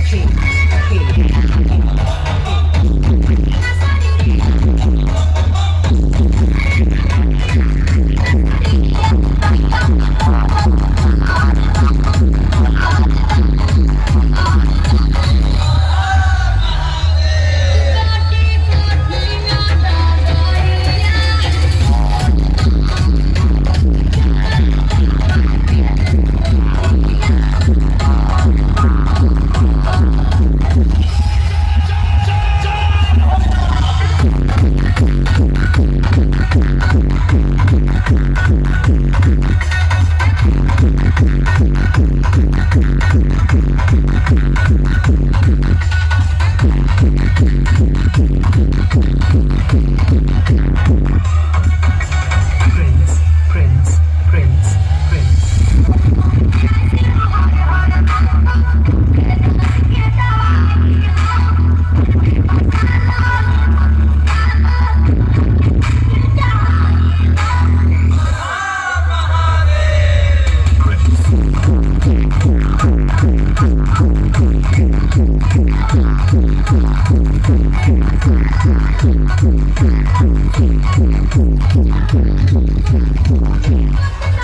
my team. Thank you.